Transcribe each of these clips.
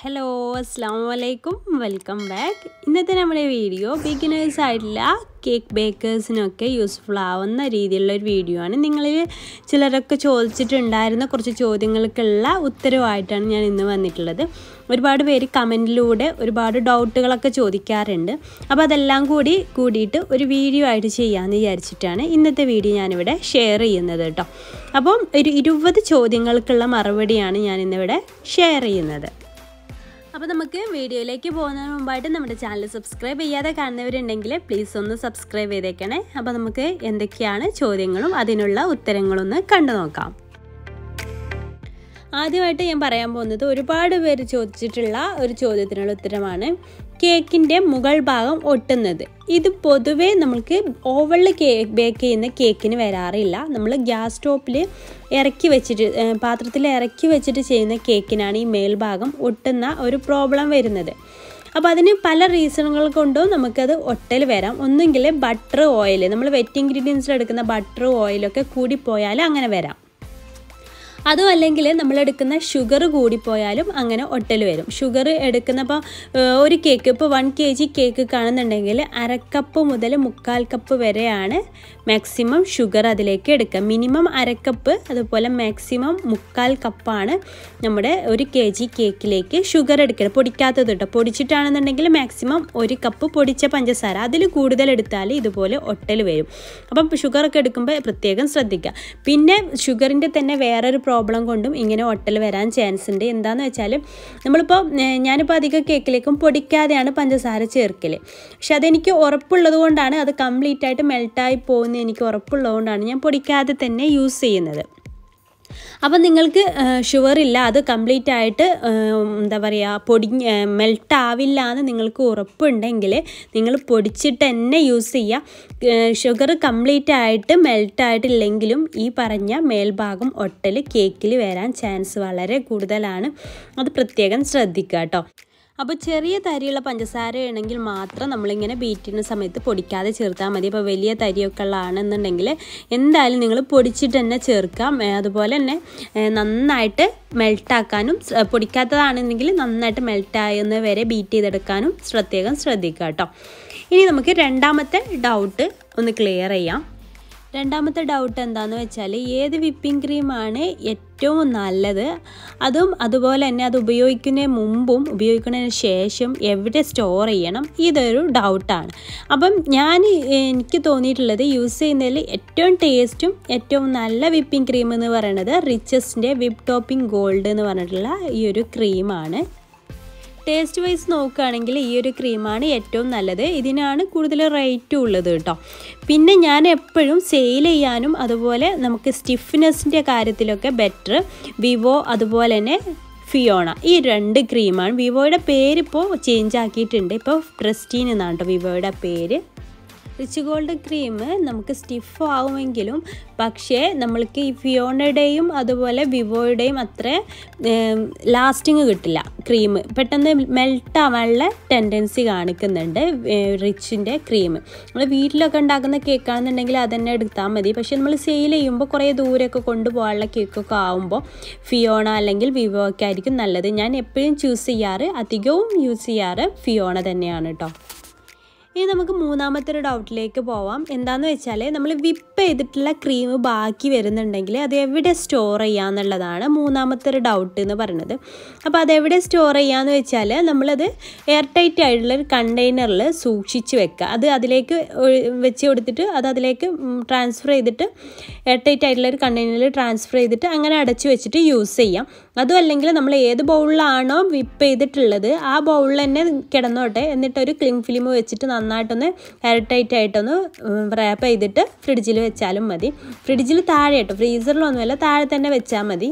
Hello അസ്സാം വലൈക്കും welcome back ഇന്നത്തെ നമ്മുടെ വീഡിയോ ബിഗിനേഴ്സ് ആയിട്ടുള്ള കേക്ക് ബേക്കേഴ്സിനൊക്കെ യൂസ്ഫുൾ ആവുന്ന രീതിയിലുള്ള ഒരു വീഡിയോ ആണ്. നിങ്ങളിൽ ചിലരൊക്കെ ചോദിച്ചിട്ടുണ്ടായിരുന്ന കുറച്ച് ചോദ്യങ്ങൾക്കുള്ള ഉത്തരവായിട്ടാണ് ഞാൻ ഇന്ന് വന്നിട്ടുള്ളത്. ഒരുപാട് പേര് കമന്റിലൂടെ ഒരുപാട് ഡൗട്ടുകളൊക്കെ ചോദിക്കാറുണ്ട്. അപ്പോൾ അതെല്ലാം കൂടി കൂടിയിട്ട് ഒരു വീഡിയോ ആയിട്ട് ചെയ്യാമെന്ന് വിചാരിച്ചിട്ടാണ് ഇന്നത്തെ വീഡിയോ ഞാനിവിടെ ഷെയർ ചെയ്യുന്നത് കേട്ടോ. അപ്പം ഒരു ഇരുപത് ചോദ്യങ്ങൾക്കുള്ള മറുപടിയാണ് ഞാനിന്നിവിടെ ഷെയർ ചെയ്യുന്നത്. അപ്പോൾ നമുക്ക് വീഡിയോയിലേക്ക് പോകുന്നതിന് മുമ്പായിട്ട് നമ്മുടെ ചാനൽ സബ്സ്ക്രൈബ് ചെയ്യാതെ കാണുന്നവരുണ്ടെങ്കിൽ പ്ലീസ് ഒന്ന് സബ്സ്ക്രൈബ് ചെയ്തേക്കണേ. അപ്പോൾ നമുക്ക് എന്തൊക്കെയാണ് ചോദ്യങ്ങളും അതിനുള്ള ഉത്തരങ്ങളും ഒന്ന് കണ്ടു നോക്കാം. ആദ്യമായിട്ട് ഞാൻ പറയാൻ പോകുന്നത് ഒരുപാട് പേര് ചോദിച്ചിട്ടുള്ള ഒരു ചോദ്യത്തിനുള്ള ഉത്തരമാണ്. കേക്കിന്റെ മുകൾ ഭാഗം ഒട്ടുന്നത്. ഇത് പൊതുവേ നമുക്ക് ഓവളിൽ കേക്ക് ബേക്ക് ചെയ്യുന്ന കേക്കിന് വരാറില്ല. നമ്മൾ ഗ്യാസ് സ്റ്റോപ്പിൽ ഇറക്കി വെച്ചിട്ട് പാത്രത്തിൽ ഇറക്കി വെച്ചിട്ട് ചെയ്യുന്ന കേക്കിനാണ് ഈ മേൽഭാഗം ഒട്ടുന്ന ഒരു പ്രോബ്ലം വരുന്നത്. അപ്പോൾ അതിന് പല റീസണുകൾ കൊണ്ടും നമുക്കത് ഒട്ടൽ വരാം. ഒന്നുകിൽ ബട്ടർ ഓയിൽ നമ്മൾ വെറ്റ് ഇൻഗ്രീഡിയൻസിൽ എടുക്കുന്ന ബട്ടർ ഓയിലൊക്കെ കൂടിപ്പോയാൽ അങ്ങനെ വരാം. അതും അല്ലെങ്കിൽ നമ്മൾ എടുക്കുന്ന ഷുഗർ കൂടിപ്പോയാലും അങ്ങനെ ഒട്ടൽ വരും. ഷുഗർ എടുക്കുന്നപ്പോൾ ഒരു കേക്ക് ഇപ്പോൾ വൺ കെ ജി കേക്ക് കാണുന്നുണ്ടെങ്കിൽ അരക്കപ്പ് മുതൽ മുക്കാൽ കപ്പ് വരെയാണ് മാക്സിമം ഷുഗർ അതിലേക്ക് എടുക്കുക. മിനിമം അരക്കപ്പ് അതുപോലെ മാക്സിമം മുക്കാൽ കപ്പാണ് നമ്മുടെ ഒരു കെ ജി കേക്കിലേക്ക് ഷുഗർ എടുക്കുക പൊടിക്കാത്തത് കേട്ടോ പൊടിച്ചിട്ടാണെന്നുണ്ടെങ്കിൽ മാക്സിമം ഒരു കപ്പ് പൊടിച്ച പഞ്ചസാര. അതിൽ കൂടുതൽ എടുത്താൽ ഇതുപോലെ ഒട്ടൽ വരും. അപ്പം ഷുഗറൊക്കെ എടുക്കുമ്പോൾ പ്രത്യേകം ശ്രദ്ധിക്കുക. പിന്നെ ഷുഗറിന്റെ തന്നെ വേറൊരു പ്രോബ്ലം കൊണ്ടും ഇങ്ങനെ ഒട്ടൽ വരാൻ ചാൻസ് ഉണ്ട്. എന്താണെന്ന് വെച്ചാൽ നമ്മളിപ്പോൾ ഞാനിപ്പോൾ അധികം കേക്കിലേക്കും പൊടിക്കാതെയാണ് പഞ്ചസാര ചേർക്കൽ പക്ഷെ അതെനിക്ക് ഉറപ്പുള്ളത് കൊണ്ടാണ് അത് കംപ്ലീറ്റ് ആയിട്ട് മെൽട്ടായി പോകുന്നത് എനിക്ക് ഉറപ്പുള്ളത് കൊണ്ടാണ് ഞാൻ പൊടിക്കാതെ തന്നെ യൂസ് ചെയ്യുന്നത്. അപ്പം നിങ്ങൾക്ക് ഷുഗർ ഇല്ല അത് കംപ്ലീറ്റ് ആയിട്ട് എന്താ പറയുക പൊടി മെൽട്ട് ആവില്ല എന്ന് നിങ്ങൾക്ക് ഉറപ്പുണ്ടെങ്കിൽ നിങ്ങൾ പൊടിച്ചിട്ട് തന്നെ യൂസ് ചെയ്യുക ഷുഗർ കംപ്ലീറ്റ് ആയിട്ട് മെൽട്ട് ആയിട്ടില്ലെങ്കിലും ഈ പറഞ്ഞ മേൽഭാഗം ഒട്ടൽ കേക്കിൽ വരാൻ ചാൻസ് വളരെ കൂടുതലാണ്. അത് പ്രത്യേകം ശ്രദ്ധിക്കുക കേട്ടോ. അപ്പോൾ ചെറിയ തരിയുള്ള പഞ്ചസാരയാണെങ്കിൽ മാത്രം നമ്മളിങ്ങനെ ചെയ്യുന്ന സമയത്ത് പൊടിക്കാതെ ചേർത്താൽ മതി. അപ്പോൾ വലിയ തരിയൊക്കെ ഉള്ളതാണെന്നുണ്ടെങ്കിൽ എന്തായാലും നിങ്ങൾ പൊടിച്ചിട്ട് തന്നെ ചേർക്കാം അതുപോലെ തന്നെ നന്നായിട്ട് മെൽട്ടാക്കാനും പൊടിക്കാത്തതാണെന്നെങ്കിൽ നന്നായിട്ട് മെൽട്ടായെന്ന് വരെ ബീറ്റ് ചെയ്തെടുക്കാനും പ്രത്യേകം ശ്രദ്ധിക്കുക കേട്ടോ. ഇനി നമുക്ക് രണ്ടാമത്തെ ഡൗട്ട് ഒന്ന് ക്ലിയർ ചെയ്യാം. രണ്ടാമത്തെ ഡൗട്ട് എന്താണെന്ന് വെച്ചാൽ ഏത് വിപ്പിംഗ് ക്രീമാണ് ഏറ്റവും നല്ലത്? അതും അതുപോലെ തന്നെ അത് ഉപയോഗിക്കുന്നതിന് മുമ്പും ഉപയോഗിക്കുന്നതിന് ശേഷം എവിടെ സ്റ്റോർ ചെയ്യണം? ഇതൊരു ഡൗട്ടാണ് അപ്പം ഞാൻ എനിക്ക് തോന്നിയിട്ടുള്ളത് യൂസ് ചെയ്യുന്നതിൽ ഏറ്റവും ടേസ്റ്റും ഏറ്റവും നല്ല വിപ്പിംഗ് ക്രീം എന്ന് പറയുന്നത് റിച്ചസിന്റെ വിപ്പ് ടോപ്പിംഗ് ഗോൾഡ് എന്ന് പറഞ്ഞിട്ടുള്ള ഈ ഒരു ക്രീമാണ് ടേസ്റ്റ് വൈസ് നോക്കുകയാണെങ്കിൽ ഈ ഒരു ക്രീമാണ് ഏറ്റവും നല്ലത്. ഇതിനാണ് കൂടുതൽ റേറ്റും ഉള്ളത് കേട്ടോ. പിന്നെ ഞാൻ എപ്പോഴും സെയിൽ ചെയ്യാനും അതുപോലെ നമുക്ക് സ്റ്റിഫ്നെസ്സിന്റെ കാര്യത്തിലൊക്കെ ബെറ്റർ വിവോ അതുപോലെ തന്നെ ഫിയോണ ഈ രണ്ട് ക്രീമാണ് വിവോയുടെ പേരിപ്പോൾ ചേഞ്ച് ആക്കിയിട്ടുണ്ട്. ഇപ്പോൾ പ്രസ്റ്റീൻ എന്നാണ് കേട്ടോ വിവോയുടെ പേര്. റിച്ച് ഗോൾഡ് ക്രീം നമുക്ക് സ്റ്റിഫ് ആവുമെങ്കിലും പക്ഷേ നമ്മൾക്ക് ഈ ഫിയോണയുടെയും അതുപോലെ വിവോയുടെയും അത്ര ലാസ്റ്റിങ് കിട്ടില്ല ക്രീം പെട്ടെന്ന് മെൽട്ട് ആവാനുള്ള ടെൻഡൻസി കാണിക്കുന്നുണ്ട് റിച്ചിന്റെ ക്രീം നമ്മൾ വീട്ടിലൊക്കെ ഉണ്ടാക്കുന്ന കേക്കാണെന്നുണ്ടെങ്കിൽ അതന്നെ എടുത്താൽ മതി. പക്ഷെ നമ്മൾ സെയിൽ ചെയ്യുമ്പോൾ കുറേ ദൂരമൊക്കെ കൊണ്ടുപോകാനുള്ള കേക്കൊക്കെ ആവുമ്പോൾ ഫിയോണ അല്ലെങ്കിൽ വിവോ ഒക്കെ ആയിരിക്കും നല്ലത്. ഞാൻ എപ്പോഴും ചൂസ് ചെയ്യാറ് അധികവും യൂസ് ചെയ്യാറ് ഫിയോണ തന്നെയാണ് കേട്ടോ ഇനി നമുക്ക് മൂന്നാമത്തെ ഒരു ഡൗട്ടിലേക്ക് പോവാം. എന്താണെന്ന് വെച്ചാൽ നമ്മൾ വിപ്പ് ചെയ്തിട്ടുള്ള ക്രീം ബാക്കി വരുന്നുണ്ടെങ്കിൽ അത് എവിടെ സ്റ്റോർ ചെയ്യാന്നുള്ളതാണ് മൂന്നാമത്തെ ഒരു ഡൗട്ട് എന്ന് പറയുന്നത്. അപ്പോൾ അതെവിടെ സ്റ്റോർ ചെയ്യാന്ന് വെച്ചാൽ നമ്മളത് എയർ ടൈറ്റ് ആയിട്ടുള്ള ഒരു കണ്ടെയ്നറിൽ സൂക്ഷിച്ച് വെക്കുക അത് അതിലേക്ക് വെച്ച് കൊടുത്തിട്ട് അത് അതിലേക്ക് ട്രാൻസ്ഫർ ചെയ്തിട്ട് എയർ ടൈറ്റ് ആയിട്ടുള്ള ഒരു കണ്ടെയ്നറിൽ ട്രാൻസ്ഫർ ചെയ്തിട്ട് അങ്ങനെ അടച്ചു വെച്ചിട്ട് യൂസ് ചെയ്യാം. അതും അല്ലെങ്കിൽ നമ്മൾ ഏത് ബൗളിലാണോ വിപ്പ് ചെയ്തിട്ടുള്ളത് ആ ബൗളിൽ തന്നെ കിടന്നോട്ടെ. എന്നിട്ട് ഒരു ക്ലിങ് ഫിലിം വെച്ചിട്ട് നന്നായിട്ടൊന്ന് എയർടൈറ്റ് ആയിട്ടൊന്ന് റാപ്പ് ചെയ്തിട്ട് ഫ്രിഡ്ജിൽ വെച്ചാലും മതി. ഫ്രിഡ്ജിൽ താഴെ കേട്ടോ ഫ്രീസറിലൊന്നുമല്ല താഴെ തന്നെ വെച്ചാൽ മതി.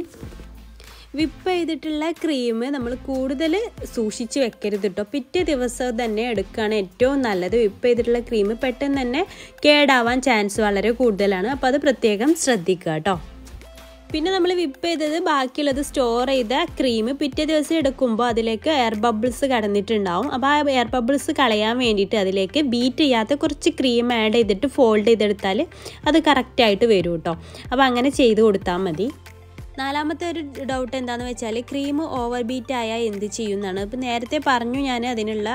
വിപ്പ് ചെയ്തിട്ടുള്ള ക്രീം നമ്മൾ കൂടുതൽ സൂക്ഷിച്ച് വെക്കരുത് കേട്ടോ. പിറ്റേ ദിവസം തന്നെ എടുക്കുകയാണ് ഏറ്റവും നല്ലത്. വിപ്പ് ചെയ്തിട്ടുള്ള ക്രീം പെട്ടെന്ന് തന്നെ കേടാവാൻ ചാൻസ് വളരെ കൂടുതലാണ്. അപ്പോൾ അത് പ്രത്യേകം ശ്രദ്ധിക്കുക കേട്ടോ. പിന്നെ നമ്മൾ വിപ്പ് ചെയ്തത് ബാക്കിയുള്ളത് സ്റ്റോർ ചെയ്ത ക്രീം പിറ്റേ ദിവസം എടുക്കുമ്പോൾ അതിലേക്ക് എയർ ബബിൾസ് കടന്നിട്ടുണ്ടാവും. അപ്പോൾ ആ എയർ ബബിൾസ് കളയാൻ വേണ്ടിയിട്ട് അതിലേക്ക് ബീറ്റ് ചെയ്യാത്ത കുറച്ച് ക്രീം ആഡ് ചെയ്തിട്ട് ഫോൾഡ് ചെയ്തെടുത്താൽ അത് കറക്റ്റായിട്ട് വരും കേട്ടോ അപ്പോൾ അങ്ങനെ ചെയ്ത് കൊടുത്താൽ മതി. നാലാമത്തെ ഒരു ഡൗട്ട് എന്താണെന്ന് വെച്ചാൽ ക്രീം ഓവർ ബീറ്റ് ആയാൽ എന്ത് ചെയ്യുന്നതാണ് ഇപ്പം നേരത്തെ പറഞ്ഞു ഞാൻ അതിനുള്ള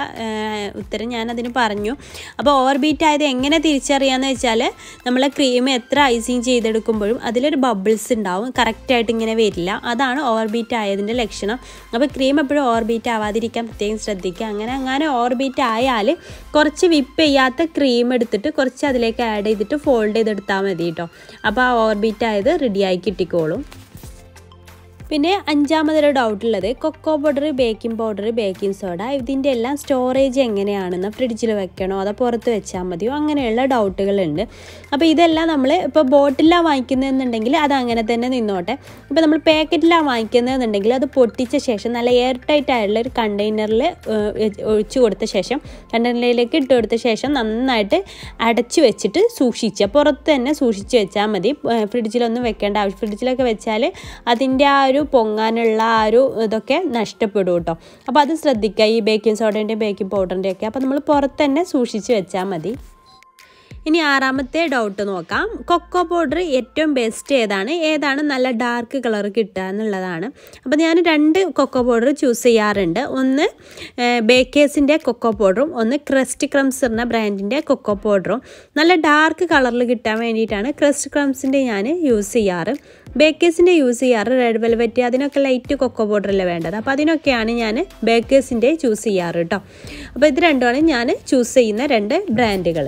ഉത്തരം ഞാൻ അതിന് പറഞ്ഞു. അപ്പോൾ ഓവർ ബീറ്റ് ആയത് എങ്ങനെ തിരിച്ചറിയാമെന്ന് വെച്ചാൽ നമ്മൾ ക്രീം എത്ര ഐസിങ് ചെയ്തെടുക്കുമ്പോഴും അതിലൊരു ബബിൾസ് ഉണ്ടാവും. കറക്റ്റായിട്ട് ഇങ്ങനെ വരില്ല. അതാണ് ഓവർ ബീറ്റ് ആയതിന്റെ ലക്ഷണം. അപ്പോൾ ക്രീം എപ്പോഴും ഓവർ ബീറ്റ് ആവാതിരിക്കാൻ പ്രത്യേകം ശ്രദ്ധിക്കുക. അങ്ങനെ അങ്ങനെ ഓവർ ബീറ്റ് ആയാൽ കുറച്ച് വിപ്പ് ചെയ്യാത്ത ക്രീം എടുത്തിട്ട് കുറച്ച് അതിലേക്ക് ആഡ് ചെയ്തിട്ട് ഫോൾഡ് ചെയ്തെടുത്താൽ മതി കേട്ടോ അപ്പോൾ ആ ഓവർ ബീറ്റ് ആയത് റെഡിയായി കിട്ടിക്കോളും. പിന്നെ അഞ്ചാമതൊരു ഡൗട്ട് ഉള്ളത് cocoa powder baking powder baking soda ഇതിന്റെ എല്ലാം സ്റ്റോറേജ് എങ്ങനെയാണെന്ന് ഫ്രിഡ്ജിൽ വെക്കണോ അതോ പുറത്ത് വെച്ചാൽ മതിയോ? അങ്ങനെയുള്ള ഡൗട്ടുകളുണ്ട് അപ്പോൾ ഇതെല്ലാം നമ്മൾ ഇപ്പോൾ ബോട്ടിലാണ് വാങ്ങിക്കുന്നതെന്നുണ്ടെങ്കിൽ അത് അങ്ങനെ തന്നെ നിന്നോട്ടെ. ഇപ്പോൾ നമ്മൾ പാക്കറ്റിലാണ് വാങ്ങിക്കുന്നതെന്നുണ്ടെങ്കിൽ അത് പൊട്ടിച്ച ശേഷം നല്ല എയർ ടൈറ്റ് ആയിട്ടുള്ള ഒരു കണ്ടെയ്നറിൽ ഒഴിച്ചു കൊടുത്ത ശേഷം കണ്ടെയ്നറിലേക്ക് ഇട്ട് കൊടുത്ത ശേഷം നന്നായിട്ട് അടച്ചു വെച്ചിട്ട് സൂക്ഷിക്കുക പുറത്ത് തന്നെ സൂക്ഷിച്ച് വെച്ചാൽ മതി. ഫ്രിഡ്ജിലൊന്നും വെക്കേണ്ട ആവശ്യം ഫ്രിഡ്ജിലൊക്കെ വെച്ചാൽ അതിന്റെ ആ ഒരു പൊങ്ങാനുള്ള ആ ഒരു ഇതൊക്കെ നഷ്ടപ്പെടും കേട്ടോ. അപ്പോൾ അത് ശ്രദ്ധിക്കുക. ഈ ബേക്കിംഗ് സോഡേന്റെയും ബേക്കിംഗ് പൗഡറിന്റെയൊക്കെ അപ്പോൾ നമ്മൾ പുറത്ത് തന്നെ സൂക്ഷിച്ച് വെച്ചാൽ മതി. ഇനി ആറാമത്തെ ഡൗട്ട് നോക്കാം. കൊക്കോ പൗഡർ ഏറ്റവും ബെസ്റ്റ് ഏതാണ്? ഏതാണ് നല്ല ഡാർക്ക് കളർ കിട്ടുക എന്നുള്ളതാണ്. അപ്പോൾ ഞാൻ രണ്ട് കൊക്കോ പൗഡർ ചൂസ് ചെയ്യാറുണ്ട്. ഒന്ന് ബേക്കേഴ്സിന്റെ കൊക്കോ പൗഡറും ഒന്ന് ക്രസ്റ്റ് ക്രംസ് എന്ന ബ്രാൻഡിന്റെ കൊക്കോ പൗഡറും നല്ല ഡാർക്ക് കളറിൽ കിട്ടാൻ വേണ്ടിയിട്ടാണ് ക്രസ്റ്റ് ക്രംസിന്റെ ഞാൻ യൂസ് ചെയ്യാറ്. ബേക്കേഴ്സിന്റെ യൂസ് ചെയ്യാറ്. റെഡ് വെൽവെറ്റ് അതിനൊക്കെ ലൈറ്റ് കൊക്കോ പൗഡറല്ലേ വേണ്ടത്? അപ്പോൾ അതിനൊക്കെയാണ് ഞാൻ ബേക്കേഴ്സിന്റെ ചൂസ് ചെയ്യാറ് കേട്ടോ അപ്പോൾ ഇത് രണ്ടുമാണ് ഞാൻ ചൂസ് ചെയ്യുന്ന രണ്ട് ബ്രാൻഡുകൾ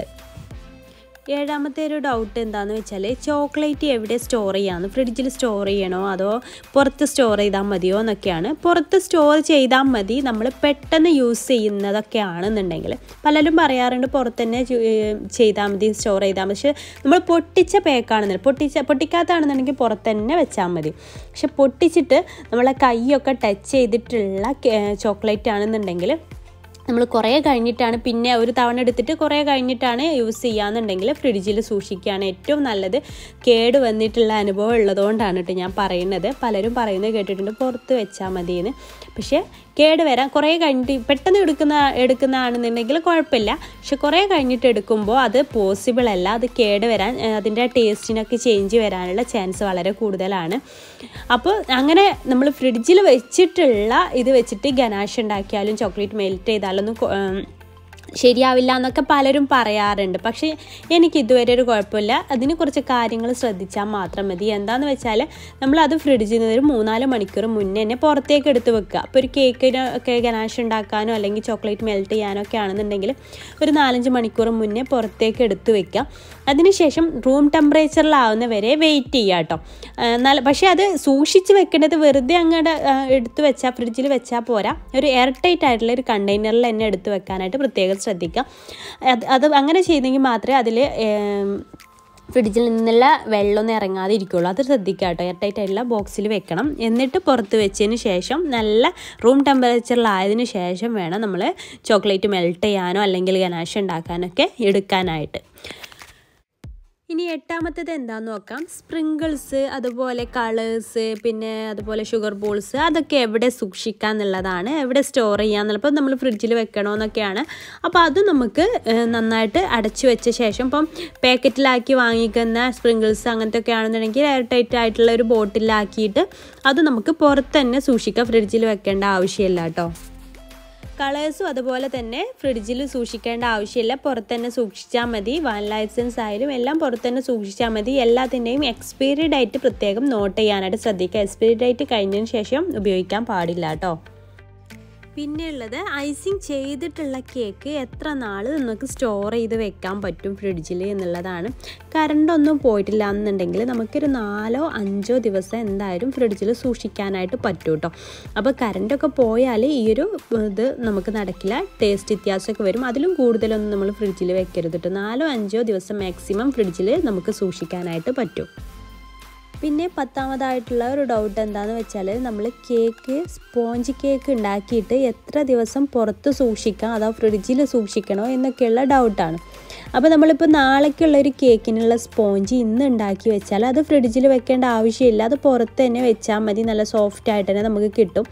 ഏഴാമത്തെ ഒരു ഡൗട്ട് എന്താണെന്ന് വെച്ചാൽ ചോക്ലേറ്റ് എവിടെ സ്റ്റോർ ചെയ്യാമെന്ന് ഫ്രിഡ്ജിൽ സ്റ്റോർ ചെയ്യണോ? അതോ പുറത്ത് സ്റ്റോർ ചെയ്താൽ മതിയോ എന്നൊക്കെയാണ്. പുറത്ത് സ്റ്റോർ ചെയ്താൽ മതി നമ്മൾ പെട്ടെന്ന് യൂസ് ചെയ്യുന്നതൊക്കെ ആണെന്നുണ്ടെങ്കിൽ പലരും പറയാറുണ്ട് പുറത്ത് തന്നെ ചെയ്താൽ മതി സ്റ്റോർ ചെയ്താൽ മതി. പക്ഷെ നമ്മൾ പൊട്ടിച്ച പേക്കാണെന്നുണ്ടെങ്കിൽ പൊട്ടിച്ച പൊട്ടിക്കാത്തതാണെന്നുണ്ടെങ്കിൽ പുറത്ത് തന്നെ വെച്ചാൽ മതി. പക്ഷെ പൊട്ടിച്ചിട്ട് നമ്മളെ കൈയൊക്കെ ടച്ച് ചെയ്തിട്ടുള്ള ചോക്ലേറ്റ് ആണെന്നുണ്ടെങ്കിൽ നമ്മൾ കുറേ കഴിഞ്ഞിട്ടാണ് പിന്നെ ഒരു തവണ എടുത്തിട്ട് കുറേ കഴിഞ്ഞിട്ടാണ് യൂസ് ചെയ്യാന്നുണ്ടെങ്കിൽ ഫ്രിഡ്ജിൽ സൂക്ഷിക്കുകയാണ് ഏറ്റവും നല്ലത്. കേട് വന്നിട്ടുള്ള അനുഭവം ഉള്ളതുകൊണ്ടാണ് കേട്ടോ ഞാൻ പറയുന്നത്. പലരും പറയുന്നത് കേട്ടിട്ടുണ്ട് പുറത്ത് വെച്ചാൽ മതിയെന്ന്. പക്ഷേ കേട് വരാൻ കുറേ കഴിഞ്ഞിട്ട് പെട്ടെന്ന് എടുക്കുന്ന എടുക്കുന്നതാണെന്നുണ്ടെങ്കിൽ കുഴപ്പമില്ല. പക്ഷെ കുറേ കഴിഞ്ഞിട്ട് എടുക്കുമ്പോൾ അത് പോസിബിൾ അല്ല. അത് കേടുവരാൻ അതിന്റെ ടേസ്റ്റിനൊക്കെ ചേഞ്ച് വരാനുള്ള ചാൻസ് വളരെ കൂടുതലാണ്. അപ്പോൾ അങ്ങനെ നമ്മൾ ഫ്രിഡ്ജിൽ വെച്ചിട്ടുള്ള ഇത് വെച്ചിട്ട് ഗനാഷ് ഉണ്ടാക്കിയാലും ചോക്ലേറ്റ് മെൽറ്റ് ചെയ്താലൊന്നും ശരിയാവില്ല എന്നൊക്കെ പലരും പറയാറുണ്ട്. പക്ഷേ എനിക്ക് ഇതുവരെ ഒരു കുഴപ്പമില്ല. അതിന് കുറച്ച് കാര്യങ്ങൾ ശ്രദ്ധിച്ചാൽ മാത്രം മതി. എന്താണെന്ന് വെച്ചാൽ നമ്മളത് ഫ്രിഡ്ജിൽ നിന്ന് ഒരു മൂന്നാൽ മണിക്കൂർ മുന്നേ തന്നെ പുറത്തേക്ക് എടുത്ത് വെക്കുക. അപ്പോൾ ഒരു കേക്കിന് ഒക്കെ ഗനാഷ് ഉണ്ടാക്കാനോ അല്ലെങ്കിൽ ചോക്ലേറ്റ് മെൽറ്റ് ചെയ്യാനോ ഒക്കെ ആണെന്നുണ്ടെങ്കിൽ ഒരു നാലഞ്ച് മണിക്കൂർ മുന്നേ പുറത്തേക്ക് എടുത്ത് വെക്കുക. അതിനുശേഷം റൂം ടെമ്പറേച്ചറിലാവുന്ന വരെ വെയിറ്റ് ചെയ്യുക കേട്ടോ. നല്ല പക്ഷേ അത് സൂക്ഷിച്ച് വെക്കേണ്ടത് വെറുതെ അങ്ങോട്ട് എടുത്ത് വെച്ചാൽ ഫ്രിഡ്ജിൽ വെച്ചാൽ പോരാ. ഒരു എയർ ടൈറ്റ് ആയിട്ടുള്ള ഒരു കണ്ടെയ്നറിൽ തന്നെ എടുത്ത് വെക്കാനായിട്ട് പ്രത്യേകം ശ്രദ്ധിക്കുക. അത് അത് അങ്ങനെ ചെയ്തെങ്കിൽ മാത്രമേ അതിൽ ഫ്രിഡ്ജിൽ നിന്നുള്ള വെള്ളമൊന്നും ഇറങ്ങാതെ ഇരിക്കുള്ളൂ അത് ശ്രദ്ധിക്കുക കേട്ടോ. എയർടൈറ്റ് ബോക്സിൽ വെക്കണം. എന്നിട്ട് പുറത്ത് വെച്ചതിന് ശേഷം നല്ല റൂം ടെമ്പറേച്ചറിലായതിന് ശേഷം വേണം നമ്മൾ ചോക്ലേറ്റ് മെൽറ്റ് ചെയ്യാനോ അല്ലെങ്കിൽ ഗനാഷ് ഉണ്ടാക്കാനൊക്കെ എടുക്കാനായിട്ട്. ഇനി എട്ടാമത്തേത് എന്താന്ന് നോക്കാം. സ്പ്രിങ്കിൾസ് അതുപോലെ കളേഴ്സ് പിന്നെ അതുപോലെ ഷുഗർ ബോൾസ് അതൊക്കെ എവിടെ സൂക്ഷിക്കുക എന്നുള്ളതാണ് എവിടെ സ്റ്റോർ ചെയ്യാന്നുള്ളത് അപ്പോൾ നമ്മൾ ഫ്രിഡ്ജിൽ വെക്കണമെന്നൊക്കെയാണ് അപ്പോൾ അത് നമുക്ക് നന്നായിട്ട് അടച്ചു വെച്ച ശേഷം ഇപ്പം പാക്കറ്റിലാക്കി വാങ്ങിക്കുന്ന സ്പ്രിങ്കിൾസ് അങ്ങനത്തെ ഒക്കെ ആണെന്നുണ്ടെങ്കിൽ എയർ ടൈറ്റ് ആയിട്ടുള്ള ഒരു ബോട്ടിലാക്കിയിട്ട് അത് നമുക്ക് പുറത്ത് തന്നെ സൂക്ഷിക്കാം. ഫ്രിഡ്ജിൽ വെക്കേണ്ട ആവശ്യമില്ല കേട്ടോ. കളേഴ്സും അതുപോലെ തന്നെ ഫ്രിഡ്ജിൽ സൂക്ഷിക്കേണ്ട ആവശ്യമില്ല. പുറത്ത് തന്നെ സൂക്ഷിച്ചാൽ മതി. വാനില ലൈസൻസ് ആയാലും എല്ലാം പുറത്ത് തന്നെ സൂക്ഷിച്ചാൽ മതി. എല്ലാത്തിന്റെയും എക്സ്പയറി ഡേറ്റ് പ്രത്യേകം നോട്ട് ചെയ്യാനായിട്ട് ശ്രദ്ധിക്കുക. എക്സ്പയറി ഡേറ്റ് കഴിഞ്ഞതിന് ശേഷം ഉപയോഗിക്കാൻ പാടില്ല കേട്ടോ. പിന്നെ ഉള്ളത് ഐസിങ് ചെയ്തിട്ടുള്ള കേക്ക് എത്ര നാൾ നമുക്ക് സ്റ്റോർ ചെയ്ത് വെക്കാൻ പറ്റും ഫ്രിഡ്ജിൽ എന്നുള്ളതാണ്. കറണ്ടൊന്നും പോയിട്ടില്ല എന്നുണ്ടെങ്കിൽ നമുക്കൊരു നാലോ അഞ്ചോ ദിവസം എന്തായാലും ഫ്രിഡ്ജിൽ സൂക്ഷിക്കാനായിട്ട് പറ്റും കേട്ടോ അപ്പോൾ കറണ്ടൊക്കെ പോയാൽ ഈ ഒരു ഇത് നമുക്ക് നടക്കില്ല. ടേസ്റ്റ് വ്യത്യാസമൊക്കെ വരും. അതിലും കൂടുതലൊന്നും നമ്മൾ ഫ്രിഡ്ജിൽ വെക്കരുത് നാലോ അഞ്ചോ ദിവസം മാക്സിമം ഫ്രിഡ്ജിൽ നമുക്ക് സൂക്ഷിക്കാനായിട്ട് പറ്റും. പിന്നെ പത്താമതായിട്ടുള്ള ഒരു ഡൗട്ട് എന്താണെന്ന് വെച്ചാൽ നമ്മൾ കേക്ക് സ്പോഞ്ച് കേക്ക് ഉണ്ടാക്കിയിട്ട് എത്ര ദിവസം പുറത്ത് സൂക്ഷിക്കാം? അതോ ഫ്രിഡ്ജിൽ സൂക്ഷിക്കണോ? എന്നൊക്കെയുള്ള ഡൗട്ടാണ് അപ്പോൾ നമ്മളിപ്പോൾ നാളേക്കുള്ള ഒരു കേക്കിനുള്ള സ്പോഞ്ച് ഇന്ന് ഉണ്ടാക്കി വെച്ചാൽ അത് ഫ്രിഡ്ജിൽ വെക്കേണ്ട ആവശ്യമില്ല. അത് പുറത്ത് തന്നെ വെച്ചാൽ മതി. നല്ല സോഫ്റ്റ് ആയിട്ട് തന്നെ നമുക്ക് കിട്ടും.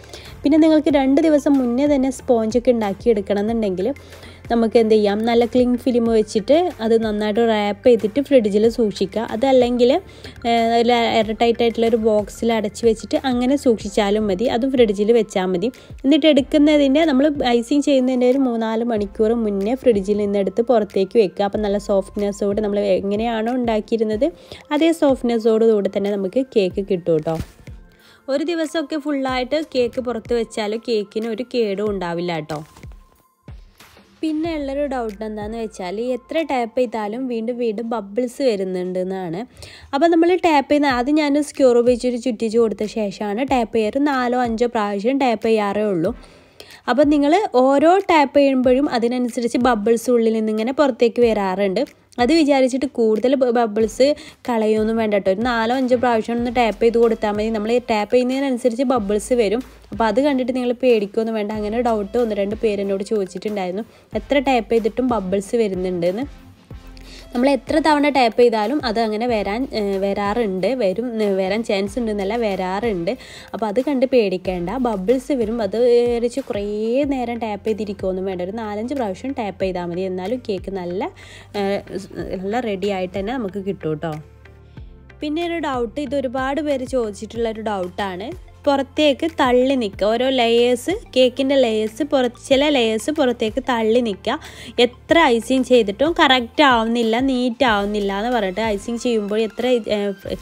പിന്നെ നിങ്ങൾക്ക് രണ്ട് ദിവസം മുന്നേ തന്നെ സ്പോഞ്ചൊക്കെ ഉണ്ടാക്കി എടുക്കണം എന്നുണ്ടെങ്കിൽ നമുക്ക് എന്ത് ചെയ്യാം? നല്ല ക്ലിങ് ഫിലിം വെച്ചിട്ട് അത് നന്നായിട്ട് റാപ്പ് ചെയ്തിട്ട് ഫ്രിഡ്ജിൽ സൂക്ഷിക്കുക. അതല്ലെങ്കിൽ ഒരു എയർ ടൈറ്റ് ആയിട്ടുള്ള ഒരു ബോക്സിൽ അടച്ച് വെച്ചിട്ട് അങ്ങനെ സൂക്ഷിച്ചാലും മതി. അതും ഫ്രിഡ്ജിൽ വെച്ചാൽ മതി. എന്നിട്ട് എടുക്കുന്നതിന്റെ നമ്മൾ ഐസിങ് ചെയ്യുന്നതിന്റെ ഒരു മൂന്നാൽ മണിക്കൂർ മുന്നേ ഫ്രിഡ്ജിൽ നിന്ന് എടുത്ത് പുറത്തേക്ക് വെക്കുക. അപ്പം നല്ല സോഫ്റ്റ്നെസ്സോടെ നമ്മൾ എങ്ങനെയാണോ ഉണ്ടാക്കിയിരുന്നത് അതേ സോഫ്റ്റ്നെസ്സോടുകൂടി തന്നെ നമുക്ക് കേക്ക് കിട്ടും കേട്ടോ. ഒരു ദിവസമൊക്കെ ഫുള്ളായിട്ട് കേക്ക് പുറത്ത് വെച്ചാൽ കേക്കിന് ഒരു കേടും ഉണ്ടാവില്ല കേട്ടോ. പിന്നെ ഉള്ളൊരു ഡൗട്ട് എന്താണെന്ന് വെച്ചാൽ എത്ര ടാപ്പ് ചെയ്താലും വീണ്ടും വീണ്ടും ബബിൾസ് വരുന്നുണ്ട് എന്നാണ് അപ്പോൾ നമ്മൾ ടാപ്പ് ചെയ്യുന്ന ആദ്യം ഞാൻ സ്ക്യൂർ ഉപയോഗിച്ചൊരു ചുറ്റിച്ച് കൊടുത്ത ശേഷമാണ് ടാപ്പ് ചെയ്യാറ്. നാലോ അഞ്ചോ പ്രാവശ്യം ടാപ്പ് ചെയ്യാറേ ഉള്ളൂ. അപ്പോൾ നിങ്ങൾ ഓരോ ടാപ്പ് ചെയ്യുമ്പോഴും അതിനനുസരിച്ച് ബബിൾസ് ഉള്ളിൽ നിന്നിങ്ങനെ പുറത്തേക്ക് വരാറുണ്ട്. അത് വിചാരിച്ചിട്ട് കൂടുതൽ ബബിൾസ് കളയൊന്നും വേണ്ട കേട്ടോ. ഒരു നാലോ അഞ്ചോ പ്രാവശ്യം ഒന്ന് ടാപ്പ് ചെയ്ത് കൊടുത്താൽ മതി. നമ്മൾ ടാപ്പ് ചെയ്യുന്നതിനനുസരിച്ച് ബബിൾസ് വരും. അപ്പോൾ അത് കണ്ടിട്ട് നിങ്ങൾ പേടിക്കൊന്നും വേണ്ട. അങ്ങനെ ഡൗട്ട് ഒന്ന് രണ്ട് പേരെന്നോട് ചോദിച്ചിട്ടുണ്ടായിരുന്നു. എത്ര ടാപ്പ് ചെയ്തിട്ടും ബബിൾസ് വരുന്നുണ്ടെന്ന്. നമ്മൾ എത്ര തവണ ടാപ്പ് ചെയ്താലും അത് അങ്ങനെ വരാൻ വരാറുണ്ട്. വരും വരാൻ ചാൻസ് ഉണ്ടെന്നല്ല വരാറുണ്ട്. അപ്പോൾ അത് കണ്ട് പേടിക്കേണ്ട. ബബിൾസ് വരും. അത് വെച്ച് കുറേ നേരം ടാപ്പ് ചെയ്തിരിക്കുമൊന്നും വേണ്ട. ഒരു നാലഞ്ച് പ്രാവശ്യം ടാപ്പ് ചെയ്താൽ മതി. എന്നാലും കേക്ക് നല്ല നല്ല റെഡി ആയിട്ട് തന്നെ നമുക്ക് കിട്ടും കേട്ടോ പിന്നെ ഒരു ഡൗട്ട് ഇത് ഒരുപാട് പേര് ചോദിച്ചിട്ടുള്ള ഒരു ഡൗട്ടാണ് പുറത്തേക്ക് തള്ളി നിൽക്കുക. ഓരോ ലെയേഴ്സ് കേക്കിന്റെ ലെയേഴ്സ് പുറത്ത് ചില ലെയേഴ്സ് പുറത്തേക്ക് തള്ളി നിൽക്കുക. എത്ര ഐസിങ് ചെയ്തിട്ടും കറക്റ്റ് ആവുന്നില്ല നീറ്റ് ആവുന്നില്ല എന്ന് പറഞ്ഞിട്ട് ഐസിങ് ചെയ്യുമ്പോൾ എത്ര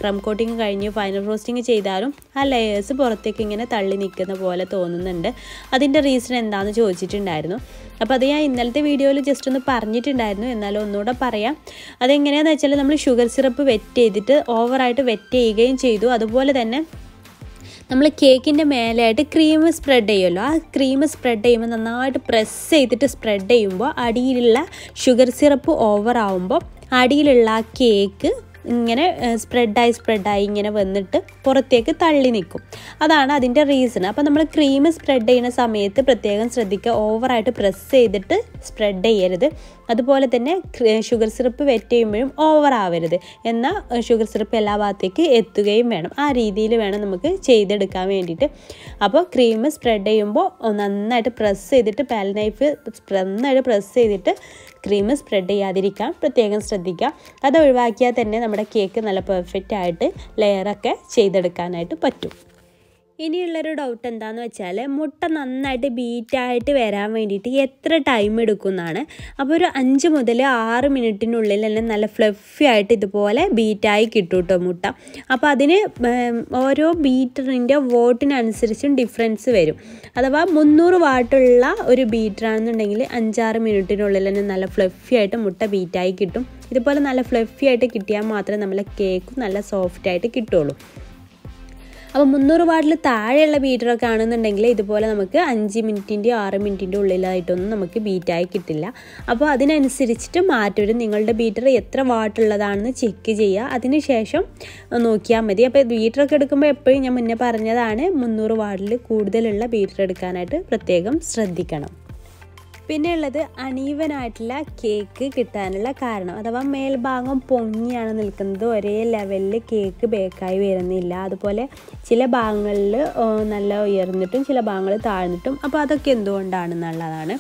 ക്രം കോട്ടിങ് കഴിഞ്ഞ് ഫൈനൽ ഫ്രോസ്റ്റിങ് ചെയ്താലും ആ ലെയേഴ്സ് പുറത്തേക്ക് ഇങ്ങനെ തള്ളി നിൽക്കുന്ന പോലെ തോന്നുന്നുണ്ട്. അതിന്റെ റീസൺ എന്താണെന്ന് ചോദിച്ചിട്ടുണ്ടായിരുന്നു. അപ്പോൾ അത് ഞാൻ ഇന്നലത്തെ വീഡിയോയിൽ ജസ്റ്റ് ഒന്ന് പറഞ്ഞിട്ടുണ്ടായിരുന്നു. എന്നാലും ഒന്നുകൂടെ പറയാം. അതെങ്ങനെയാണെന്ന് വെച്ചാൽ നമ്മൾ ഷുഗർ സിറപ്പ് വെറ്റ് ചെയ്തിട്ട് ഓവറായിട്ട് വെറ്റ് ചെയ്യുകയും ചെയ്തു. അതുപോലെ തന്നെ നമ്മൾ കേക്കിന്റെ മേലെയായിട്ട് ക്രീം സ്പ്രെഡ് ചെയ്യുമല്ലോ. ആ ക്രീം സ്പ്രെഡ് ചെയ്യുമ്പോൾ നന്നായിട്ട് പ്രസ് ചെയ്തിട്ട് സ്പ്രെഡ് ചെയ്യുമ്പോൾ അടിയിലുള്ള ഷുഗർ സിറപ്പ് ഓവർ ആവുമ്പോൾ അടിയിലുള്ള ആ കേക്ക് ഇങ്ങനെ സ്പ്രെഡായി സ്പ്രെഡായി ഇങ്ങനെ വന്നിട്ട് പുറത്തേക്ക് തള്ളി നിൽക്കും. അതാണ് അതിന്റെ റീസൺ അപ്പോൾ നമ്മൾ ക്രീം സ്പ്രെഡ് ചെയ്യുന്ന സമയത്ത് പ്രത്യേകം ശ്രദ്ധിക്കുക. ഓവറായിട്ട് പ്രസ് ചെയ്തിട്ട് സ്പ്രെഡ് ചെയ്യരുത്. അതുപോലെ തന്നെ ഷുഗർ സിറപ്പ് വെറ്റ് ചെയ്യുമ്പോഴും ഓവർ ആവരുത്. എന്നാൽ ഷുഗർ സിറപ്പ് എല്ലാ ഭാഗത്തേക്ക് എത്തുകയും വേണം. ആ രീതിയിൽ വേണം നമുക്ക് ചെയ്തെടുക്കാൻ വേണ്ടിയിട്ട്. അപ്പോൾ ക്രീം സ്പ്രെഡ് ചെയ്യുമ്പോൾ നന്നായിട്ട് പ്രസ് ചെയ്തിട്ട് പാൽ നൈഫ് നന്നായിട്ട് പ്രസ് ചെയ്തിട്ട് ക്രീം സ്പ്രെഡ് ചെയ്യാതിരിക്കാൻ പ്രത്യേകം ശ്രദ്ധിക്കുക. അത് ഒഴിവാക്കിയാൽ തന്നെ നമ്മുടെ കേക്ക് നല്ല പെർഫെക്റ്റ് ആയിട്ട് ലെയറൊക്കെ ചെയ്തെടുക്കാനായിട്ട് പറ്റും. ഇനിയുള്ളൊരു ഡൗട്ട് എന്താണെന്ന് വെച്ചാൽ മുട്ട നന്നായിട്ട് ബീറ്റായിട്ട് വരാൻ വേണ്ടിയിട്ട് എത്ര ടൈം എടുക്കുമെന്നാണ് അപ്പോൾ ഒരു അഞ്ച് മുതൽ ആറ് മിനിറ്റിനുള്ളിൽ തന്നെ നല്ല ഫ്ലഫി ആയിട്ട് ഇതുപോലെ ബീറ്റായി കിട്ടും കേട്ടോ മുട്ട. അപ്പോൾ അതിന് ഓരോ ബീറ്ററിന്റെ വോട്ടിനനുസരിച്ചും ഡിഫറൻസ് വരും. അഥവാ മുന്നൂറ് വാട്ടുള്ള ഒരു ബീറ്ററാണെന്നുണ്ടെങ്കിൽ അഞ്ചാറ് മിനിറ്റിനുള്ളിൽ തന്നെ നല്ല ഫ്ലഫി ആയിട്ട് മുട്ട ബീറ്റായി കിട്ടും. ഇതുപോലെ നല്ല ഫ്ലഫി ആയിട്ട് കിട്ടിയാൽ മാത്രമേ നമ്മളെ കേക്ക് നല്ല സോഫ്റ്റായിട്ട് കിട്ടുള്ളൂ. അപ്പോൾ മുന്നൂറ് വാട്ടിൽ താഴെയുള്ള ബീറ്ററൊക്കെ ആണെന്നുണ്ടെങ്കിൽ ഇതുപോലെ നമുക്ക് അഞ്ച് മിനിറ്റിന്റെയോ ആറ് മിനിറ്റിന്റെ ഉള്ളിലായിട്ടൊന്നും നമുക്ക് ബീറ്റായി കിട്ടില്ല. അപ്പോൾ അതിനനുസരിച്ചിട്ട് മാറ്റം നിങ്ങളുടെ ബീറ്റർ എത്ര വാട്ടുള്ളതാണെന്ന് ചെക്ക് ചെയ്യുക. അതിനുശേഷം നോക്കിയാൽ മതി. അപ്പോൾ ബീറ്ററൊക്കെ എടുക്കുമ്പോൾ എപ്പോഴും ഞാൻ മുന്നേ പറഞ്ഞതാണ് മുന്നൂറ് വാട്ടിൽ കൂടുതലുള്ള ബീറ്റർ എടുക്കാനായിട്ട് പ്രത്യേകം ശ്രദ്ധിക്കണം. പിന്നെ ഉള്ളത് അണീവനായിട്ടുള്ള കേക്ക് കിട്ടാനുള്ള കാരണം. അഥവാ മേൽഭാഗം പൊങ്ങിയാണ് നിൽക്കുന്നത് ഒരേ ലെവലിൽ കേക്ക് ബേക്കായി വരുന്നില്ല. അതുപോലെ ചില ഭാഗങ്ങളിൽ നല്ല ഉയർന്നിട്ടും ചില ഭാഗങ്ങൾ താഴ്ന്നിട്ടും. അപ്പോൾ അതൊക്കെ എന്തുകൊണ്ടാണെന്നുള്ളതാണ്.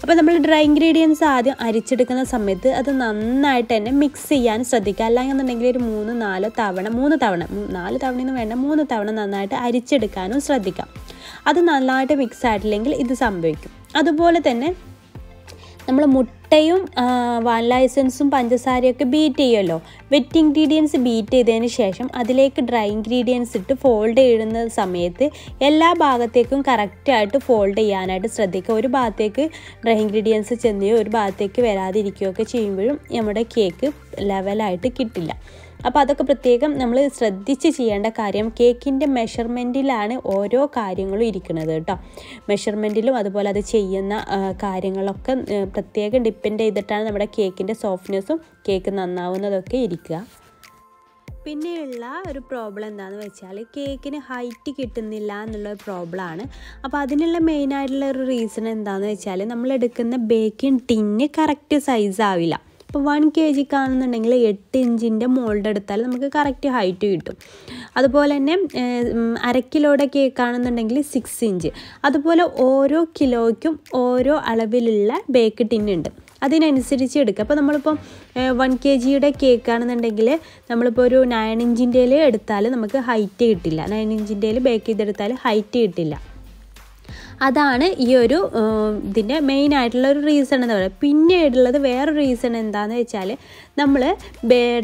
അപ്പോൾ നമ്മൾ ഡ്രൈ ഇൻഗ്രീഡിയൻസ് ആദ്യം അരിച്ചെടുക്കുന്ന സമയത്ത് അത് നന്നായിട്ട് തന്നെ മിക്സ് ചെയ്യാൻ ശ്രദ്ധിക്കുക. അല്ലാന്നുണ്ടെങ്കിൽ ഒരു മൂന്ന് നാലോ തവണ മൂന്ന് തവണ നാല് തവണയൊന്നും വേണ്ട മൂന്ന് തവണ നന്നായിട്ട് അരിച്ചെടുക്കാനും ശ്രദ്ധിക്കാം. അത് നന്നായിട്ട് മിക്സ് ആയിട്ടില്ലെങ്കിൽ ഇത് സംഭവിക്കും. അതുപോലെ തന്നെ നമ്മൾ മുട്ടയും വാനില എസൻസും പഞ്ചസാരയൊക്കെ ബീറ്റ് ചെയ്യുമല്ലോ വെറ്റ് ഇൻഗ്രീഡിയൻസ് ബീറ്റ് ചെയ്തതിന് ശേഷം അതിലേക്ക് ഡ്രൈ ഇൻഗ്രീഡിയൻസ് ഇട്ട് ഫോൾഡ് ചെയ്യുന്ന സമയത്ത് എല്ലാ ഭാഗത്തേക്കും കറക്റ്റായിട്ട് ഫോൾഡ് ചെയ്യാനായിട്ട് ശ്രദ്ധിക്കുക. ഒരു ഭാഗത്തേക്ക് ഡ്രൈ ഇൻഗ്രീഡിയൻസ് ചെന്നുകയോ ഒരു ഭാഗത്തേക്ക് വരാതിരിക്കുകയോ ഒക്കെ ചെയ്യുമ്പോഴും നമ്മുടെ കേക്ക് ലെവലായിട്ട് കിട്ടില്ല. അപ്പോൾ അതൊക്കെ പ്രത്യേകം നമ്മൾ ശ്രദ്ധിച്ച് ചെയ്യേണ്ട കാര്യം കേക്കിന്റെ മെഷർമെന്റിലാണ് ഓരോ കാര്യങ്ങളും ഇരിക്കുന്നത് കേട്ടോ. മെഷർമെന്റിലും അതുപോലെ അത് ചെയ്യുന്ന കാര്യങ്ങളൊക്കെ പ്രത്യേകം ഡിപ്പെൻഡ് ചെയ്തിട്ടാണ് നമ്മുടെ കേക്കിന്റെ സോഫ്റ്റ്നെസ്സും കേക്ക് നന്നാവുന്നതൊക്കെ ഇരിക്കുക. പിന്നെയുള്ള ഒരു പ്രോബ്ലം എന്താണെന്ന് വെച്ചാൽ കേക്കിന് ഹൈറ്റ് കിട്ടുന്നില്ല എന്നുള്ള ഒരു പ്രോബ്ലമാണ് അപ്പോൾ അതിനുള്ള മെയിനായിട്ടുള്ള ഒരു റീസൺ എന്താണെന്ന് വെച്ചാൽ നമ്മൾ എടുക്കുന്ന ബേക്കിംഗ് ടിന്ന് കറക്റ്റ് സൈസ് ആവില്ല. ഇപ്പോൾ വൺ കെ ജിക്ക് ആണെന്നുണ്ടെങ്കിൽ എട്ട് ഇഞ്ചിന്റെ മോൾഡ് എടുത്താൽ നമുക്ക് കറക്റ്റ് ഹൈറ്റ് കിട്ടും. അതുപോലെ തന്നെ അര കിലോയുടെ കേക്ക് ആണെന്നുണ്ടെങ്കിൽ സിക്സ് ഇഞ്ച് അതുപോലെ ഓരോ കിലോയ്ക്കും ഓരോ അളവിലുള്ള ബേക്ക് ടിൻ ഉണ്ട്. അതിനനുസരിച്ച് എടുക്കുക. അപ്പോൾ നമ്മളിപ്പം വൺ കെ ജിയുടെ കേക്കാണെന്നുണ്ടെങ്കിൽ നമ്മളിപ്പോൾ ഒരു നയൻ ഇഞ്ചിന്റെ എടുത്താൽ നമുക്ക് ഹൈറ്റ് കിട്ടില്ല. നയൻ ഇഞ്ചിന്റെ ബേക്ക് ചെയ്തെടുത്താൽ ഹൈറ്റ് കിട്ടില്ല. അതാണ് ഈ ഒരു ഇതിന്റെ മെയിൻ ആയിട്ടുള്ള ഒരു റീസൺ എന്ന് പറയുന്നത്. പിന്നീടുള്ളത് വേറൊരു റീസൺ എന്താണെന്ന് വെച്ചാൽ നമ്മൾ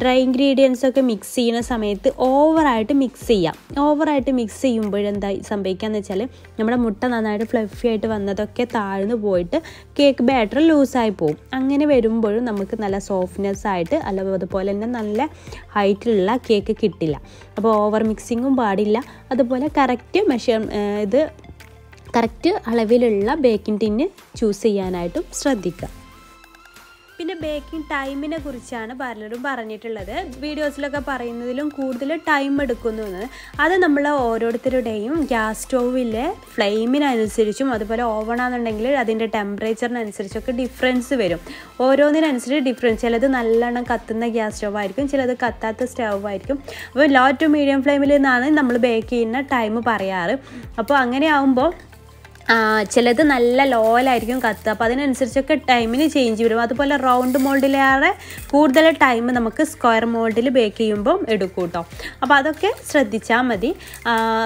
ഡ്രൈ ഇൻഗ്രീഡിയൻസ് ഒക്കെ മിക്സ് ചെയ്യുന്ന സമയത്ത് ഓവറായിട്ട് മിക്സ് ചെയ്യാം. ഓവറായിട്ട് മിക്സ് ചെയ്യുമ്പോഴെന്താ സംഭവിക്കുകയെന്ന് വെച്ചാൽ നമ്മുടെ മുട്ട നന്നായിട്ട് ഫ്ലഫി ആയിട്ട് വന്നതൊക്കെ താഴ്ന്നു പോയിട്ട് കേക്ക് ബാറ്റർ ലൂസായി പോകും അങ്ങനെ വരുമ്പോഴും നമുക്ക് നല്ല സോഫ്റ്റ്നെസ് ആയിട്ട് അല്ല അതുപോലെ തന്നെ നല്ല ഹൈറ്റിലുള്ള കേക്ക് കിട്ടില്ല. അപ്പോൾ ഓവർ മിക്സിങ്ങും പാടില്ല. അതുപോലെ കറക്റ്റ് മെഷർ ഇത് കറക്റ്റ് അളവിലുള്ള ബേക്കിംഗ് ടിന്ന് ചൂസ് ചെയ്യാനായിട്ടും ശ്രദ്ധിക്കുക. പിന്നെ ബേക്കിംഗ് ടൈമിനെ കുറിച്ചാണ് പലരും പറഞ്ഞിട്ടുള്ളത്. വീഡിയോസിലൊക്കെ പറയുന്നതിലും കൂടുതൽ ടൈം എടുക്കുന്നു എന്ന്. അത് നമ്മൾ ഓരോരുത്തരുടെയും ഗ്യാസ് സ്റ്റോവിലെ ഫ്ലെയിമിനനുസരിച്ചും അതുപോലെ ഓവണാണെന്നുണ്ടെങ്കിൽ അതിന്റെ ടെമ്പറേച്ചറിനനുസരിച്ചൊക്കെ ഡിഫറൻസ് വരും. ഓരോന്നിനനുസരിച്ച് ഡിഫറൻസ് ചിലത് നല്ലോണം കത്തുന്ന ഗ്യാസ് സ്റ്റോവായിരിക്കും ചിലത് കത്താത്ത സ്റ്റൗ ആയിരിക്കും. അപ്പോൾ ലോ ടു മീഡിയം ഫ്ലെയിമിൽ നിന്നാണ് നമ്മൾ ബേക്ക് ചെയ്യുന്ന ടൈം പറയാറ്. അപ്പോൾ അങ്ങനെ ആകുമ്പോൾ ചിലത് നല്ല ലോയിലായിരിക്കും കത്തുക. അപ്പോൾ അതിനനുസരിച്ചൊക്കെ ടൈമിന് ചേഞ്ച് വരും. അതുപോലെ റൗണ്ട് മോൾഡിലേറെ കൂടുതൽ ടൈം നമുക്ക് സ്ക്വയർ മോൾഡിൽ ബേക്ക് ചെയ്യുമ്പം എടുക്കും കേട്ടോ അപ്പോൾ അതൊക്കെ ശ്രദ്ധിച്ചാൽ മതി.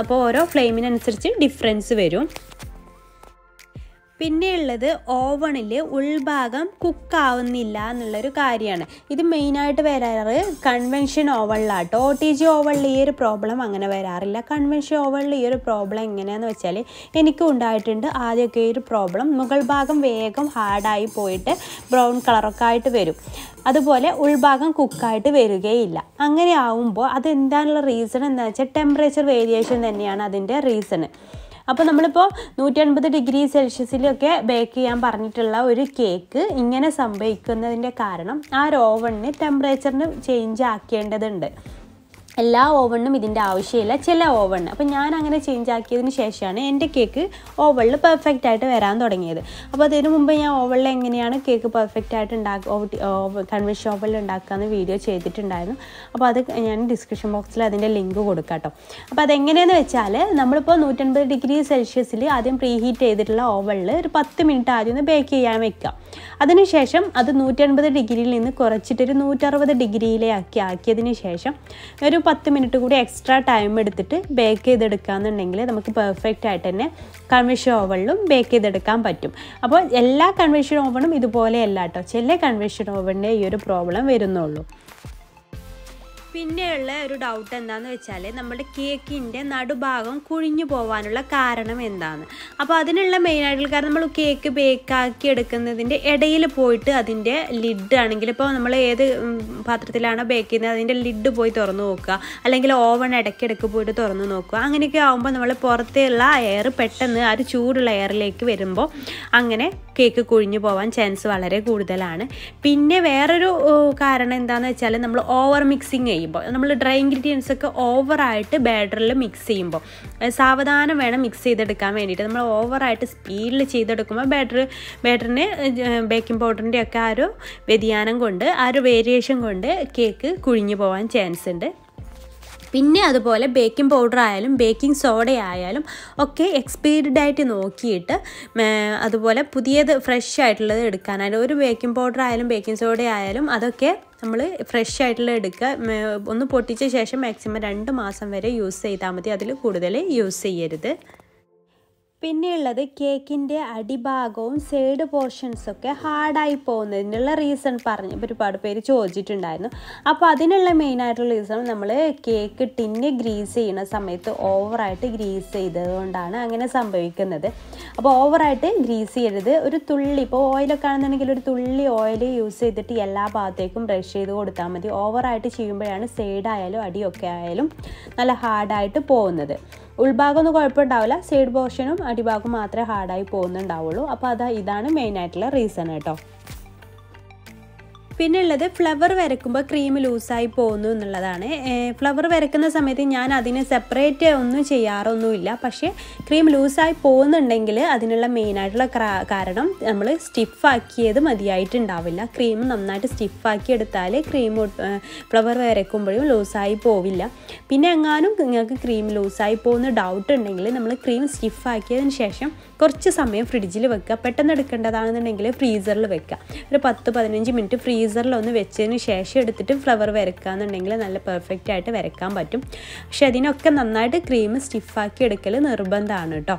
അപ്പോൾ ഓരോ ഫ്ലെയിമിനനുസരിച്ച് ഡിഫറൻസ് വരും. പിന്നെയുള്ളത് ഓവണിൽ ഉൾഭാഗം കുക്കാവുന്നില്ല എന്നുള്ളൊരു കാര്യമാണ്. ഇത് മെയിനായിട്ട് വരാറ് കൺവെൻഷൻ ഓവണിലാട്ടോ. ഒ ടി ജി ഓവണിൽ ഈ ഒരു പ്രോബ്ലം അങ്ങനെ വരാറില്ല. കൺവെൻഷൻ ഓവണിൽ ഈ ഒരു പ്രോബ്ലം എങ്ങനെയാണെന്ന് വെച്ചാൽ എനിക്ക് ഉണ്ടായിട്ടുണ്ട് ആദ്യമൊക്കെ ഈ ഒരു പ്രോബ്ലം മുകൾ ഭാഗം വേഗം ഹാർഡായി പോയിട്ട് ബ്രൗൺ കളറൊക്കെ ആയിട്ട് വരും. അതുപോലെ ഉൾഭാഗം കുക്കായിട്ട് വരികയില്ല. അങ്ങനെ ആവുമ്പോൾ അതെന്താണുള്ള റീസൺ എന്താ വെച്ചാൽ ടെമ്പറേച്ചർ വേരിയേഷൻ തന്നെയാണ് അതിന്റെ റീസണ് അപ്പോൾ നമ്മളിപ്പോൾ നൂറ്റി അൻപത് ഡിഗ്രി സെൽഷ്യസിലൊക്കെ ബേക്ക് ചെയ്യാൻ പറഞ്ഞിട്ടുള്ള ഒരു കേക്ക് ഇങ്ങനെ സംഭവിക്കുന്നതിന്റെ കാരണം ആ ഓവണിന് ടെമ്പറേച്ചറിന് ചേഞ്ച് ആക്കേണ്ടതുണ്ട്. എല്ലാ ഓവണിനും ഇതിന്റെ ആവശ്യമില്ല. ചില ഓവണിന്. അപ്പോൾ ഞാൻ അങ്ങനെ ചേഞ്ച് ആക്കിയതിന് ശേഷമാണ് എന്റെ കേക്ക് ഓവണിൽ പെർഫെക്റ്റ് ആയിട്ട് വരാൻ തുടങ്ങിയത്. അപ്പോൾ അതിന് മുമ്പ് ഞാൻ ഓവണിൽ എങ്ങനെയാണ് കേക്ക് പെർഫെക്റ്റ് ആയിട്ട് ഉണ്ടാക്കുക കൺവെൻഷൻ ഓവനിൽ ഉണ്ടാക്കാമെന്ന് വീഡിയോ ചെയ്തിട്ടുണ്ടായിരുന്നു. അപ്പോൾ അത് ഞാൻ ഡിസ്ക്രിപ്ഷൻ ബോക്സിൽ അതിന്റെ ലിങ്ക് കൊടുക്കാം കേട്ടോ അപ്പോൾ അതെങ്ങനെയെന്ന് വെച്ചാൽ നമ്മളിപ്പോൾ നൂറ്റൻപത് ഡിഗ്രി സെൽഷ്യസിൽ ആദ്യം പ്രീഹീറ്റ് ചെയ്തിട്ടുള്ള ഓവണിൽ ഒരു പത്ത് മിനിറ്റ് ആദ്യം ഒന്ന് ബേക്ക് ചെയ്യാൻ വെക്കാം. അതിനുശേഷം അത് നൂറ്റൻപത് ഡിഗ്രിയിൽ നിന്ന് കുറച്ചിട്ടൊരു നൂറ്ററുപത് ഡിഗ്രിയിലേക്ക് ആക്കിയതിന് ശേഷം ഒരു പത്ത് മിനിറ്റ് കൂടി എക്സ്ട്രാ ടൈം എടുത്തിട്ട് ബേക്ക് ചെയ്തെടുക്കുകയെന്നുണ്ടെങ്കിൽ നമുക്ക് പെർഫെക്റ്റ് ആയിട്ട് തന്നെ കൺവെൻഷൻ ഓവണിലും ബേക്ക് ചെയ്തെടുക്കാൻ പറ്റും. അപ്പോൾ എല്ലാ കൺവെൻഷൻ ഓവണും ഇതുപോലെയല്ല കേട്ടോ. ചില കൺവെൻഷൻ ഓവണിന്റെ ഈ ഒരു പ്രോബ്ലം വരുന്നുള്ളൂ. പിന്നെയുള്ള ഒരു ഡൗട്ട് എന്താണെന്ന് വെച്ചാൽ നമ്മുടെ കേക്കിന്റെ നടുഭാഗം കുഴിഞ്ഞു പോകാനുള്ള കാരണം എന്താണ്? അപ്പോൾ അതിനുള്ള മെയിനായിട്ടുള്ള കാരണം നമ്മൾ കേക്ക് ബേക്കാക്കി എടുക്കുന്നതിന്റെ ഇടയിൽ പോയിട്ട് അതിന്റെ ലിഡ് ആണെങ്കിൽ ഇപ്പോൾ നമ്മൾ ഏത് പാത്രത്തിലാണ് ബേക്ക് ചെയ്യുന്നത് അതിന്റെ ലിഡ് പോയി തുറന്നു നോക്കുക. അല്ലെങ്കിൽ ഓവൺ ഇടയ്ക്കിടയ്ക്ക് പോയിട്ട് തുറന്നു നോക്കുക. അങ്ങനെയൊക്കെ ആകുമ്പോൾ നമ്മൾ പുറത്തുള്ള എയർ പെട്ടെന്ന് ആ ഒരു ചൂടുള്ള എയറിലേക്ക് വരുമ്പോൾ അങ്ങനെ കേക്ക് കുഴിഞ്ഞു പോകാൻ ചാൻസ് വളരെ കൂടുതലാണ്. പിന്നെ വേറൊരു കാരണം എന്താണെന്ന് വെച്ചാൽ നമ്മൾ ഓവർ മിക്സിങ് ചെയ്യുമ്പോൾ നമ്മൾ ഡ്രൈ ഇൻഗ്രീഡിയൻസ് ഒക്കെ ഓവറായിട്ട് ബാറ്ററിൽ മിക്സ് ചെയ്യുമ്പോൾ സാവധാനം വേണം മിക്സ് ചെയ്തെടുക്കാൻ വേണ്ടിയിട്ട്. നമ്മൾ ഓവറായിട്ട് സ്പീഡിൽ ചെയ്തെടുക്കുമ്പോൾ ബാറ്റർ ബാറ്ററിന് ബേക്കിംഗ് പൗഡറിന്റെ ഒക്കെ ആ ഒരു വ്യതിയാനം കൊണ്ട് ആ ഒരു വേരിയേഷൻ കൊണ്ട് കേക്ക് കുഴിഞ്ഞു പോകാൻ ചാൻസ് ഉണ്ട്. പിന്നെ അതുപോലെ ബേക്കിംഗ് പൗഡർ ആയാലും ബേക്കിംഗ് സോഡ ആയാലും ഒക്കെ എക്സ്പീരിയഡ് ആയിട്ട് നോക്കിയിട്ട് അതുപോലെ പുതിയത് ഫ്രഷ് ആയിട്ടുള്ളത് എടുക്കാനായിട്ട്. ഒരു ബേക്കിംഗ് പൗഡർ ആയാലും ബേക്കിംഗ് സോഡ ആയാലും അതൊക്കെ നമ്മൾ ഫ്രഷ് ആയിട്ടുള്ള എടുക്കുക. ഒന്ന് പൊട്ടിച്ച ശേഷം മാക്സിമം രണ്ട് മാസം വരെ യൂസ് ചെയ്താൽ മതി. അതിൽ കൂടുതൽ യൂസ് ചെയ്യരുത്. പിന്നെയുള്ളത് കേക്കിന്റെ അടിഭാഗവും സൈഡ് പോർഷൻസൊക്കെ ഹാർഡായി പോകുന്നതിനുള്ള റീസൺ പറഞ്ഞ് ഒരുപാട് പേര് ചോദിച്ചിട്ടുണ്ടായിരുന്നു. അപ്പോൾ അതിനുള്ള മെയിനായിട്ടുള്ള റീസൺ നമ്മൾ കേക്ക് ടിന്ന് ഗ്രീസ് ചെയ്യുന്ന സമയത്ത് ഓവറായിട്ട് ഗ്രീസ് ചെയ്തതുകൊണ്ടാണ് അങ്ങനെ സംഭവിക്കുന്നത്. അപ്പോൾ ഓവറായിട്ട് ഗ്രീസ് ചെയ്യരുത്. ഒരു തുള്ളി ഇപ്പോൾ ഓയിലൊക്കെ ആണെന്നുണ്ടെങ്കിൽ ഒരു തുള്ളി ഓയിൽ യൂസ് ചെയ്തിട്ട് എല്ലാ ഭാഗത്തേക്കും ബ്രഷ് ചെയ്ത് കൊടുത്താൽ മതി. ഓവറായിട്ട് ചെയ്യുമ്പോഴാണ് സൈഡായാലും അടിയൊക്കെ ആയാലും നല്ല ഹാർഡായിട്ട് പോകുന്നത്. ഉൾഭാഗം ഒന്നും കുഴപ്പമുണ്ടാവില്ല. സൈഡ് പോർഷനും അടിഭാഗം മാത്രമേ ഹാർഡായി പോകുന്നുണ്ടാവുള്ളൂ. അപ്പോൾ അതാ ഇതാണ് മെയിനായിട്ടുള്ള റീസൺ കേട്ടോ. പിന്നെ ഉള്ളത് ഫ്ലവർ വരക്കുമ്പോൾ ക്രീം ലൂസായി പോകുന്നു എന്നുള്ളതാണ്. ഫ്ലവർ വരക്കുന്ന സമയത്ത് ഞാൻ അതിനെ സെപ്പറേറ്റ് ഒന്നും ചെയ്യാറൊന്നുമില്ല. പക്ഷേ ക്രീം ലൂസായി പോകുന്നുണ്ടെങ്കിൽ അതിനുള്ള മെയിനായിട്ടുള്ള കാരണം നമ്മൾ സ്റ്റിഫാക്കിയത് മതിയായിട്ടുണ്ടാവില്ല. ക്രീം നന്നായിട്ട് സ്റ്റിഫാക്കി എടുത്താൽ ക്രീം ഫ്ലവർ വരക്കുമ്പോഴും ലൂസായി പോവില്ല. പിന്നെ എങ്ങാനും നിങ്ങൾക്ക് ക്രീം ലൂസായി പോകുന്ന ഡൗട്ട് ഉണ്ടെങ്കിൽ നമ്മൾ ക്രീം സ്റ്റിഫാക്കിയതിന് ശേഷം കുറച്ച് സമയം ഫ്രിഡ്ജിൽ വെക്കുക. പെട്ടെന്ന് എടുക്കേണ്ടതാണെന്നുണ്ടെങ്കിൽ ഫ്രീസറിൽ വെക്കുക. ഒരു പത്ത് പതിനഞ്ച് മിനിറ്റ് ഫ്രീസറിൽ ഒന്ന് വെച്ചതിന് ശേഷം എടുത്തിട്ട് ഫ്ലവർ വരക്കുക എന്നുണ്ടെങ്കിൽ നല്ല പെർഫെക്റ്റ് ആയിട്ട് വരക്കാൻ പറ്റും. പക്ഷെ അതിനൊക്കെ നന്നായിട്ട് ക്രീം സ്റ്റിഫാക്കി എടുക്കൽ നിർബന്ധമാണ് കേട്ടോ.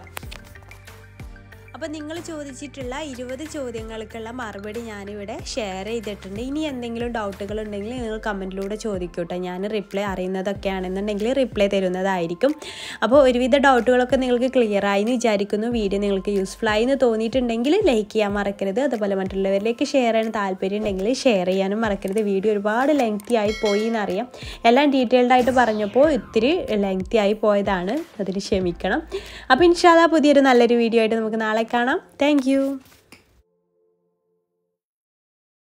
അപ്പോൾ നിങ്ങൾ ചോദിച്ചിട്ടുള്ള ഇരുപത് ചോദ്യങ്ങൾക്കുള്ള മറുപടി ഞാനിവിടെ ഷെയർ ചെയ്തിട്ടുണ്ട്. ഇനി എന്തെങ്കിലും ഡൗട്ടുകൾ ഉണ്ടെങ്കിൽ നിങ്ങൾ കമന്റിലൂടെ ചോദിക്കൂട്ടോ. ഞാൻ റിപ്ലൈ അറിയുന്നതൊക്കെയാണെന്നുണ്ടെങ്കിൽ റിപ്ലൈ തരുന്നതായിരിക്കും. അപ്പോൾ ഒരുവിധ ഡൗട്ടുകളൊക്കെ നിങ്ങൾക്ക് ക്ലിയർ ആയി എന്ന് വിചാരിക്കുന്നു. വീഡിയോ നിങ്ങൾക്ക് യൂസ്ഫുൾ ആയി എന്ന് തോന്നിയിട്ടുണ്ടെങ്കിൽ ലൈക്ക് ചെയ്യാൻ മറക്കരുത്. അതുപോലെ മറ്റുള്ളവരിലേക്ക് ഷെയർ ചെയ്യാൻ താല്പര്യം ഉണ്ടെങ്കിൽ ഷെയർ ചെയ്യാനും മറക്കരുത്. വീഡിയോ ഒരുപാട് ലെങ്തി ആയി പോയി എന്നറിയാം എല്ലാം ഡീറ്റെയിൽഡ് ആയിട്ട് പറഞ്ഞപ്പോൾ ഇത്തിരി ലെങ്തി ആയി പോയതാണ്. അതിന് ക്ഷമിക്കണം. അപ്പോൾ ഇൻഷാല്ല പുതിയൊരു നല്ലൊരു വീഡിയോ ആയിട്ട് നമുക്ക് നാളെ കാണാം. താങ്ക്